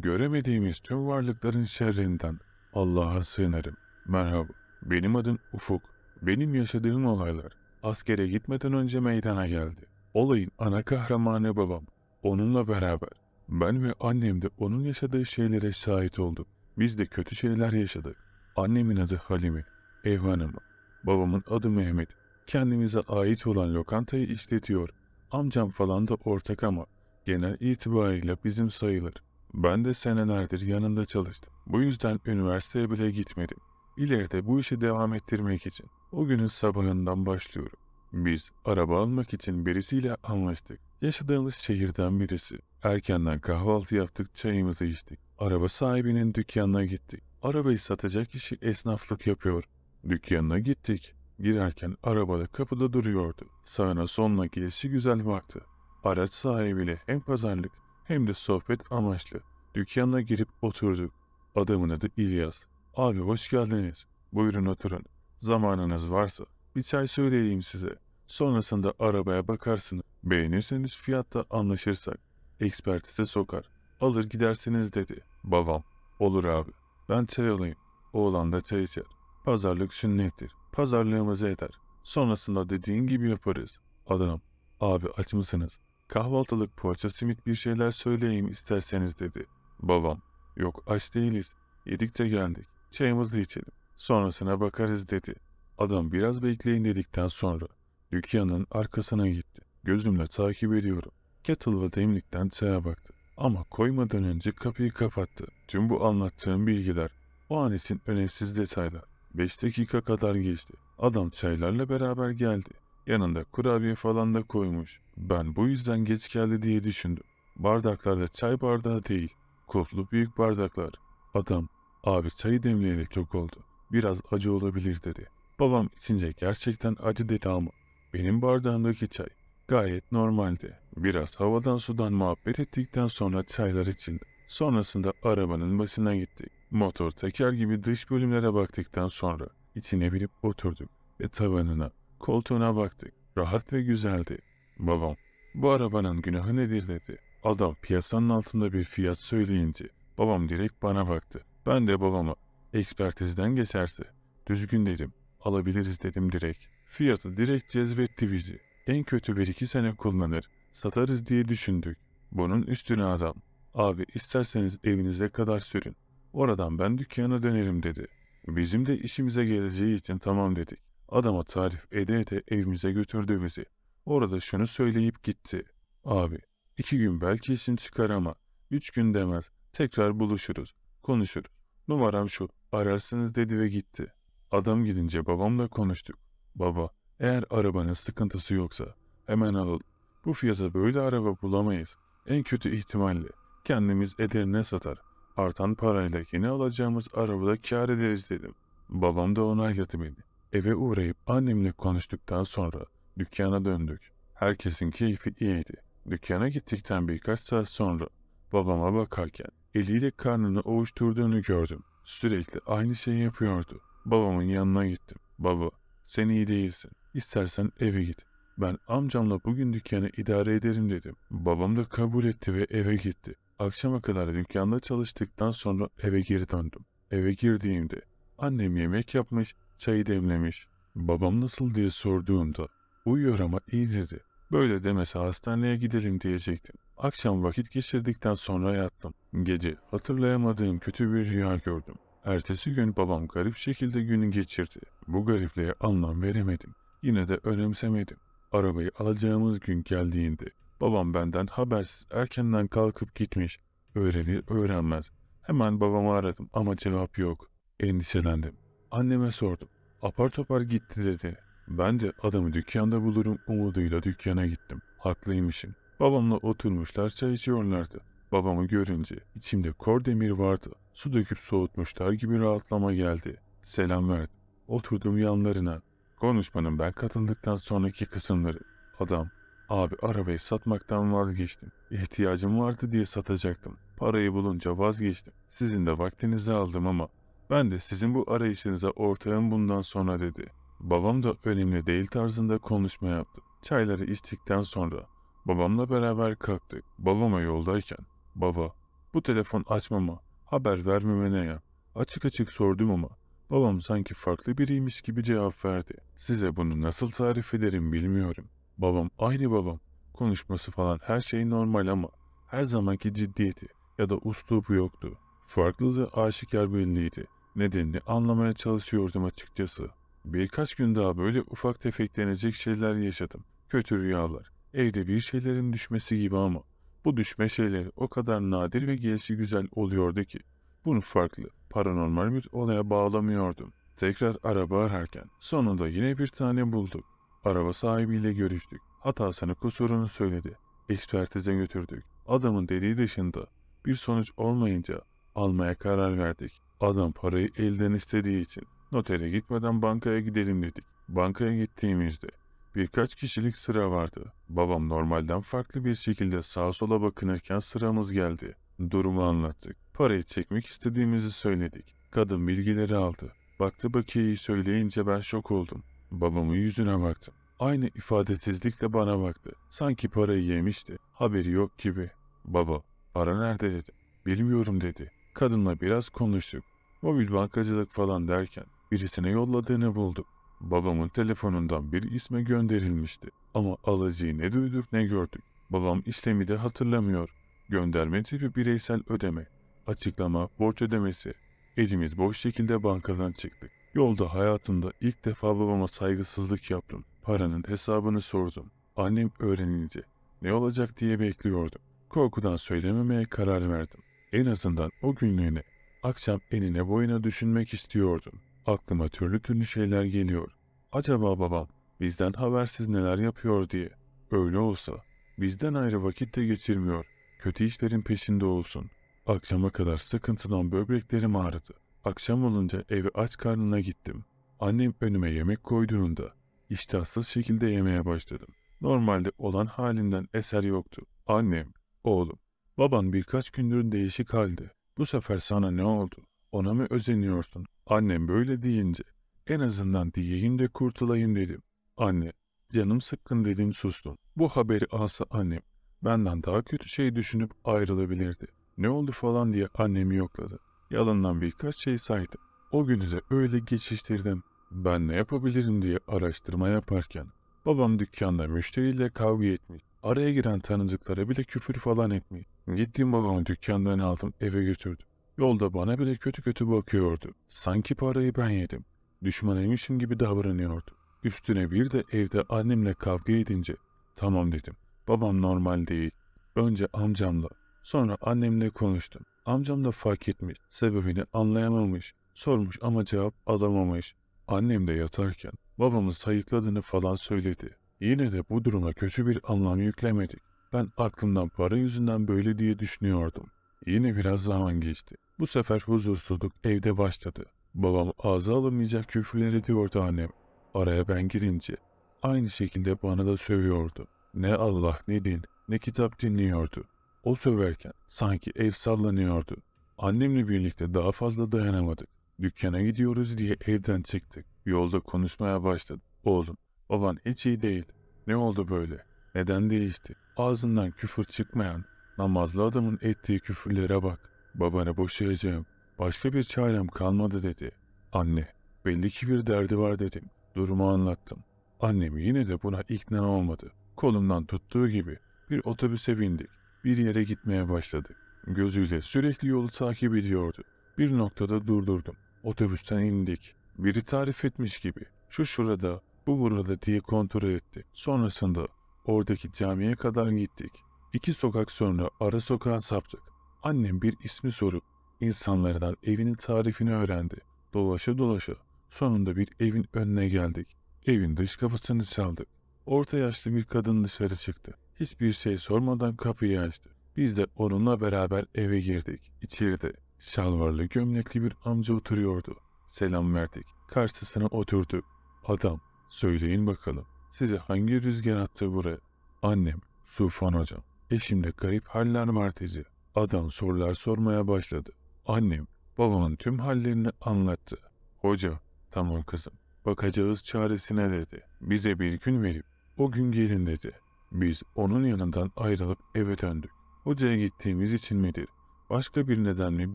göremediğimiz tüm varlıkların şerrinden Allah'a sığınırım. Merhaba, benim adım Ufuk. Benim yaşadığım olaylar askere gitmeden önce meydana geldi. Olayın ana kahramanı babam. Onunla beraber ben ve annem de onun yaşadığı şeylere şahit olduk. Biz de kötü şeyler yaşadık. Annemin adı Halime, ev hanımı. Babamın adı Mehmet. Kendimize ait olan lokantayı işletiyor. Amcam falan da ortak ama genel itibariyle bizim sayılır. Ben de senelerdir yanında çalıştım. Bu yüzden üniversiteye bile gitmedim. İleride bu işi devam ettirmek için o günün sabahından başlıyorum. Biz araba almak için birisiyle anlaştık. Yaşadığımız şehirden birisi. Erkenden kahvaltı yaptık, çayımızı içtik. Araba sahibinin dükkanına gittik. Arabayı satacak kişi esnaflık yapıyor. Dükkanına gittik. Girerken arabada kapıda duruyordu. Sağına soluna gelişi güzel baktı. Araç sahibiyle hem pazarlık hem de sohbet amaçlı. Dükkanına girip oturduk. Adamın adı İlyas. Abi hoş geldiniz. Buyurun oturun. Zamanınız varsa bir çay söyleyeyim size. Sonrasında arabaya bakarsınız. Beğenirseniz fiyatta anlaşırsak. Ekspertize sokar. Alır gidersiniz dedi. Babam. Olur abi. Ben çay alayım. Oğlan da çay içer. Pazarlık sünnettir. Pazarlığımızı eder. Sonrasında dediğin gibi yaparız. Adam. Abi aç mısınız? Kahvaltılık poğaça simit bir şeyler söyleyeyim isterseniz dedi. Babam. Yok aç değiliz. Yedik de geldik. Çayımızı içelim. Sonrasına bakarız dedi. Adam biraz bekleyin dedikten sonra dükkanın arkasına gitti. Gözümle takip ediyorum. Kettle ve demlikten çaya baktı. Ama koymadan önce kapıyı kapattı. Tüm bu anlattığım bilgiler o an için önemsiz detaylar. Beş dakika kadar geçti. Adam çaylarla beraber geldi. Yanında kurabiye falan da koymuş. Ben bu yüzden geç geldi diye düşündüm. Bardaklarda çay bardağı değil, kulplu büyük bardaklar. Adam, abi çayı demleyeli çok oldu. Biraz acı olabilir dedi. Babam içince gerçekten acı dedi ama benim bardağımdaki çay gayet normaldi. Biraz havadan sudan muhabbet ettikten sonra çaylar içildi. Sonrasında arabanın başına gittik. Motor teker gibi dış bölümlere baktıktan sonra içine binip oturduk ve tavanına, koltuğuna baktık. Rahat ve güzeldi. Babam, bu arabanın günahı nedir dedi. Adam piyasanın altında bir fiyat söyleyince babam direkt bana baktı. Ben de babama ekspertizden geçerse düzgün dedim. Alabiliriz dedim direkt. Fiyatı direkt cezbetti bizi. En kötü bir iki sene kullanır. Satarız diye düşündük. Bunun üstüne adam. Abi isterseniz evinize kadar sürün. Oradan ben dükkana dönerim dedi. Bizim de işimize geleceği için tamam dedik. Adama tarif ede ede evimize götürdü bizi. Orada şunu söyleyip gitti. Abi iki gün belki işin çıkar ama üç gün demez. Tekrar buluşuruz. Konuşuruz. Numaram şu. Ararsınız dedi ve gitti. Adam gidince babamla konuştuk. Baba eğer arabanın sıkıntısı yoksa hemen alalım. Bu fiyata böyle araba bulamayız. En kötü ihtimalle kendimiz ederine satar. Artan parayla yeni alacağımız arabada kâr ederiz dedim. Babam da onayladı beni. Eve uğrayıp annemle konuştuktan sonra dükkana döndük. Herkesin keyfi iyiydi. Dükkana gittikten birkaç saat sonra babama bakarken eliyle karnını ovuşturduğunu gördüm. Sürekli aynı şeyi yapıyordu. Babamın yanına gittim. Baba sen iyi değilsin. İstersen eve git. Ben amcamla bugün dükkanı idare ederim dedim. Babam da kabul etti ve eve gitti. Akşama kadar dükkanda çalıştıktan sonra eve geri döndüm. Eve girdiğimde annem yemek yapmış, çayı demlemiş. Babam nasıl diye sorduğumda uyuyor ama iyi dedi. Böyle demese hastaneye gidelim diyecektim. Akşam vakit geçirdikten sonra yattım. Gece hatırlayamadığım kötü bir rüya gördüm. Ertesi gün babam garip şekilde günü geçirdi. Bu garipliğe anlam veremedim. Yine de önemsemedim. Arabayı alacağımız gün geldiğinde babam benden habersiz erkenden kalkıp gitmiş. Öğrenir öğrenmez. Hemen babamı aradım ama cevap yok. Endişelendim. Anneme sordum. Apar topar gitti dedi. Ben de adamı dükkanda bulurum umuduyla dükkana gittim. Haklıymışım. Babamla oturmuşlar çay içiyorlardı. Babamı görünce içimde kor demir vardı. Su döküp soğutmuşlar gibi rahatlama geldi. Selam verdim. Oturdum yanlarına. Konuşmanın ben katıldıktan sonraki kısımları. Adam, abi arabayı satmaktan vazgeçtim. İhtiyacım vardı diye satacaktım. Parayı bulunca vazgeçtim. Sizin de vaktinizi aldım ama ben de sizin bu arayışınıza ortağım bundan sonra dedi. Babam da önemli değil tarzında konuşma yaptı. Çayları içtikten sonra babamla beraber kalktık. Babama yoldayken, baba bu telefon açmama, haber vermemene ya. Açık açık sordum ama babam sanki farklı biriymiş gibi cevap verdi. Size bunu nasıl tarif ederim bilmiyorum. Babam aynı babam. Konuşması falan her şey normal ama her zamanki ciddiyeti ya da uslubu yoktu. Farklılığı aşikar belliydi. Nedenini anlamaya çalışıyordum açıkçası. Birkaç gün daha böyle ufak tefek denecek şeyler yaşadım. Kötü rüyalar, evde bir şeylerin düşmesi gibi ama bu düşme şeyleri o kadar nadir ve gelişi güzel oluyordu ki bunu farklı, paranormal bir olaya bağlamıyordum. Tekrar araba ararken sonunda yine bir tane bulduk. Araba sahibiyle görüştük. Hatasını kusurunu söyledi. Ekspertize götürdük. Adamın dediği dışında bir sonuç olmayınca almaya karar verdik. Adam parayı elden istediği için notere gitmeden bankaya gidelim dedik. Bankaya gittiğimizde birkaç kişilik sıra vardı. Babam normalden farklı bir şekilde sağa sola bakınırken sıramız geldi. Durumu anlattık. Parayı çekmek istediğimizi söyledik. Kadın bilgileri aldı. Baktı bakiyeyi söyleyince ben şok oldum. Babamın yüzüne baktım. Aynı ifadesizlikle bana baktı. Sanki parayı yemişti. Haberi yok gibi. Baba, para nerede dedi. Bilmiyorum dedi. Kadınla biraz konuştuk. Mobil bankacılık falan derken birisine yolladığını bulduk. Babamın telefonundan bir isme gönderilmişti. Ama alıcıyı ne duyduk ne gördük. Babam işlemi de hatırlamıyor. Gönderme tipi bireysel ödeme. Açıklama borç ödemesi. Elimiz boş şekilde bankadan çıktık. Yolda hayatımda ilk defa babama saygısızlık yaptım. Paranın hesabını sordum. Annem öğrenince ne olacak diye bekliyordum. Korkudan söylememeye karar verdim. En azından o günlüğüne akşam enine boyuna düşünmek istiyordum. Aklıma türlü türlü şeyler geliyor. Acaba babam bizden habersiz neler yapıyor diye. Öyle olsa bizden ayrı vakit de geçirmiyor. Kötü işlerin peşinde olsun. Akşama kadar sıkıntıdan böbreklerim ağrıdı. Akşam olunca eve aç karnına gittim. Annem önüme yemek koyduğunda iştahsız şekilde yemeye başladım. Normalde olan halimden eser yoktu. Annem, oğlum, baban birkaç gündür değişik halde. Bu sefer sana ne oldu? Ona mı özeniyorsun? Annem böyle deyince en azından diyeyim de kurtulayım dedim. Anne, canım sıkkın dedim sustum. Bu haberi alsa annem benden daha kötü şey düşünüp ayrılabilirdi. Ne oldu falan diye annemi yokladı. Yalandan birkaç şey saydım. O günü de öyle geçiştirdim. Ben ne yapabilirim diye araştırma yaparken babam dükkanda müşteriyle kavga etmiş. Araya giren tanıdıklara bile küfür falan etmiş. Gittiğim babamı dükkandan aldım eve götürdüm. Yolda bana bile kötü kötü bakıyordu. Sanki parayı ben yedim. Düşmanıymışım gibi davranıyordu. Üstüne bir de evde annemle kavga edince tamam dedim. Babam normal değil. Önce amcamla sonra annemle konuştum. Amcam da fark etmiş. Sebebini anlayamamış. Sormuş ama cevap alamamış. Annem de yatarken babamı sayıkladığını falan söyledi. Yine de bu duruma kötü bir anlam yüklemedik. Ben aklımdan para yüzünden böyle diye düşünüyordum. Yine biraz zaman geçti. Bu sefer huzursuzluk evde başladı. Babam ağza alamayacak küfürler ediyordu annem. Araya ben girince aynı şekilde bana da sövüyordu. Ne Allah ne din ne kitap dinliyordu. O söverken sanki ev sallanıyordu. Annemle birlikte daha fazla dayanamadık. Dükkana gidiyoruz diye evden çıktık. Yolda konuşmaya başladı. Oğlum, baban hiç iyi değil. Ne oldu böyle? Neden değişti? Ağzından küfür çıkmayan, namazlı adamın ettiği küfürlere bak. Babana boşayacağım. Başka bir çarem kalmadı dedi. Anne, belli ki bir derdi var dedim. Durumu anlattım. Annem yine de buna ikna olmadı. Kolumdan tuttuğu gibi bir otobüse bindik. Bir yere gitmeye başladık. Gözüyle sürekli yolu takip ediyordu. Bir noktada durdurdum. Otobüsten indik. Biri tarif etmiş gibi. Şu şurada, bu burada diye kontrol etti. Sonrasında oradaki camiye kadar gittik. İki sokak sonra ara sokağa saptık. Annem bir ismi sorup insanlardan evinin tarifini öğrendi. Dolaşa dolaşa sonunda bir evin önüne geldik. Evin dış kapısını çaldık. Orta yaşlı bir kadın dışarı çıktı. Hiçbir şey sormadan kapıyı açtı. Biz de onunla beraber eve girdik. İçeride şalvarlı gömlekli bir amca oturuyordu. Selam verdik. Karşısına oturduk. Adam, söyleyin bakalım. Size hangi rüzgar attı buraya? Annem, Sufan hocam. Eşimde garip haller var dedi. Adam sorular sormaya başladı. Annem, babamın tüm hallerini anlattı. Hoca, tamam kızım, bakacağız çaresine dedi. Bize bir gün verip, o gün gelin dedi. Biz onun yanından ayrılıp eve döndük. Hocaya gittiğimiz için midir? Başka bir neden mi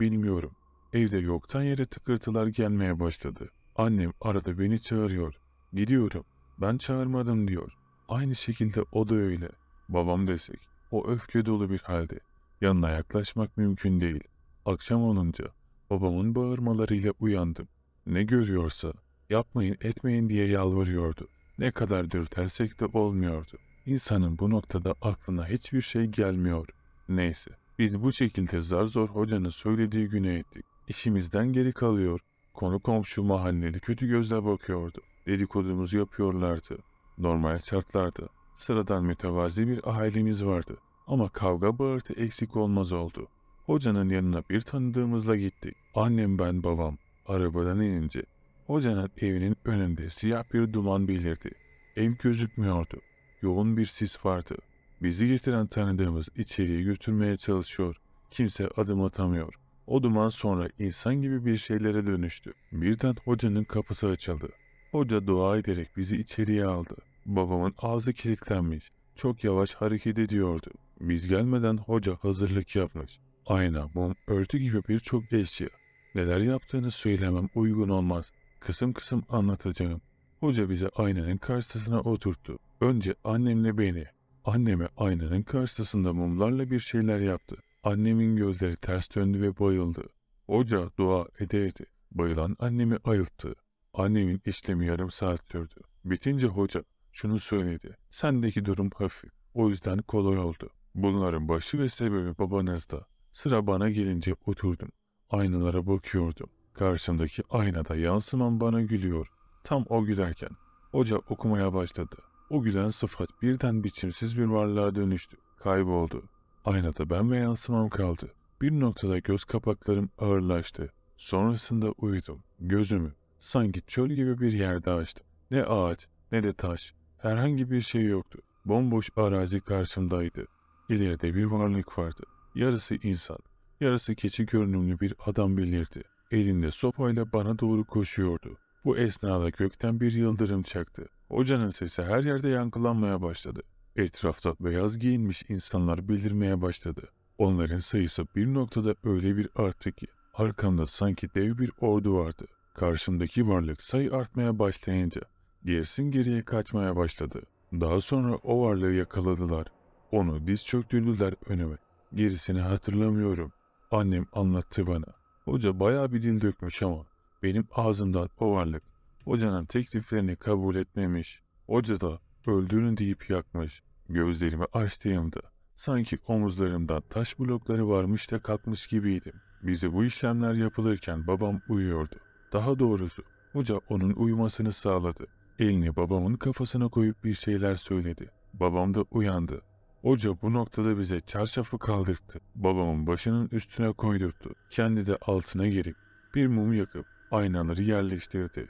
bilmiyorum. Evde yoktan yere tıkırtılar gelmeye başladı. Annem arada beni çağırıyor. Gidiyorum. Ben çağırmadım diyor. Aynı şekilde o da öyle. Babam desek. O öfke dolu bir halde. Yanına yaklaşmak mümkün değil. Akşam olunca babamın bağırmalarıyla uyandım. Ne görüyorsa yapmayın etmeyin diye yalvarıyordu. Ne kadar dürtersek de olmuyordu. İnsanın bu noktada aklına hiçbir şey gelmiyor. Neyse biz bu şekilde zar zor hocanın söylediği güne ettik. İşimizden geri kalıyor. Konu komşu mahalleli kötü gözle bakıyordu. Dedikodumuzu yapıyorlardı. Normal şartlarda sıradan mütevazi bir ailemiz vardı. Ama kavga bağırtı eksik olmaz oldu. Hocanın yanına bir tanıdığımızla gittik. Annem ben babam arabadan inince hocanın evinin önünde siyah bir duman belirdi. Ev gözükmüyordu. Yoğun bir sis vardı. Bizi getiren tanıdığımız içeriye götürmeye çalışıyor. Kimse adım atamıyor. O duman sonra insan gibi bir şeylere dönüştü. Birden hocanın kapısı açıldı. Hoca dua ederek bizi içeriye aldı. Babamın ağzı kilitlenmiş. Çok yavaş hareket ediyordu. Biz gelmeden hoca hazırlık yapmış. Ayna, mum, örtü gibi birçok eşya. Neler yaptığını söylemem uygun olmaz. Kısım kısım anlatacağım. Hoca bize aynanın karşısına oturttu. Önce annemle beni. Anneme aynanın karşısında mumlarla bir şeyler yaptı. Annemin gözleri ters döndü ve bayıldı. Hoca dua ede bayılan annemi ayılttı. Annemin işlemi yarım saat sürdü. Bitince hoca şunu söyledi. Sendeki durum hafif. O yüzden kolay oldu. Bunların başı ve sebebi babanızda. Sıra bana gelince oturdum. Aynalara bakıyordum. Karşımdaki aynada yansımam bana gülüyor. Tam o gülerken hoca okumaya başladı. O gülen sıfat birden biçimsiz bir varlığa dönüştü. Kayboldu. Aynada ben ve yansımam kaldı. Bir noktada göz kapaklarım ağırlaştı. Sonrasında uyudum. Gözümü sanki çöl gibi bir yerde açtım. Ne ağaç ne de taş. Herhangi bir şey yoktu. Bomboş arazi karşımdaydı. İleride bir varlık vardı. Yarısı insan, yarısı keçi görünümlü bir adam belirdi. Elinde sopayla bana doğru koşuyordu. Bu esnada gökten bir yıldırım çaktı. Hocanın sesi her yerde yankılanmaya başladı. Etrafta beyaz giyinmiş insanlar belirmeye başladı. Onların sayısı bir noktada öyle bir arttı ki arkamda sanki dev bir ordu vardı. Karşımdaki varlık sayı artmaya başlayınca gerisin geriye kaçmaya başladı. Daha sonra o varlığı yakaladılar. Onu diz çöktürdüler önüme. Gerisini hatırlamıyorum. Annem anlattı bana. Hoca bayağı bir dil dökmüş ama benim ağzımdan o varlık hocanın tekliflerini kabul etmemiş. Hoca da öldürün deyip yakmış. Gözlerimi açtığımda sanki omuzlarımdan taş blokları varmış da kalkmış gibiydim. Bize bu işlemler yapılırken babam uyuyordu. Daha doğrusu hoca onun uyumasını sağladı. Elini babamın kafasına koyup bir şeyler söyledi. Babam da uyandı. Hoca bu noktada bize çarşafı kaldırdı. Babamın başının üstüne koydurttu. Kendi de altına girip bir mum yakıp aynaları yerleştirdi.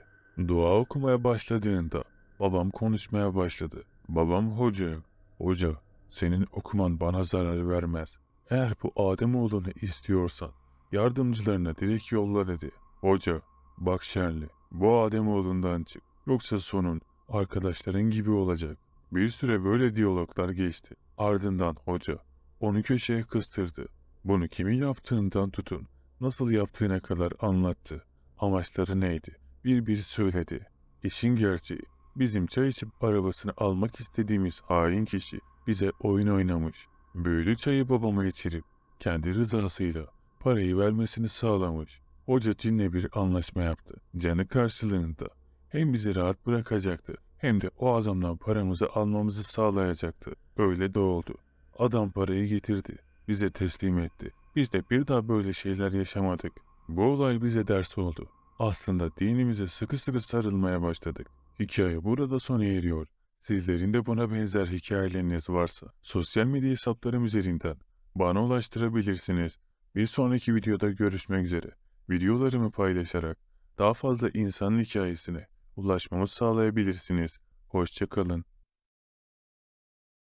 Dua okumaya başladığında babam konuşmaya başladı. Babam hoca, hoca senin okuman bana zarar vermez. Eğer bu Adem oğlunu istiyorsan yardımcılarına direkt yolla dedi. Hoca bak Şerli bu Adem oğlundan çık. Yoksa sonun arkadaşların gibi olacak. Bir süre böyle diyaloglar geçti. Ardından hoca onu köşeye kıstırdı. Bunu kimin yaptığından tutun, nasıl yaptığına kadar anlattı. Amaçları neydi? Bir bir söyledi. İşin gerçeği bizim çay içip arabasını almak istediğimiz hain kişi bize oyun oynamış. Büyülü çayı babama içirip kendi rızasıyla parayı vermesini sağlamış. Hoca cinle bir anlaşma yaptı. Canı karşılığında hem bizi rahat bırakacaktı hem de o adamdan paramızı almamızı sağlayacaktı. Öyle de oldu. Adam parayı getirdi. Bize teslim etti. Biz de bir daha böyle şeyler yaşamadık. Bu olay bize ders oldu. Aslında dinimize sıkı sıkı sarılmaya başladık. Hikaye burada sona eriyor. Sizlerin de buna benzer hikayeleriniz varsa sosyal medya hesaplarım üzerinden bana ulaştırabilirsiniz. Bir sonraki videoda görüşmek üzere. Videolarımı paylaşarak daha fazla insanın hikayesine ulaşmamı sağlayabilirsiniz. Hoşçakalın.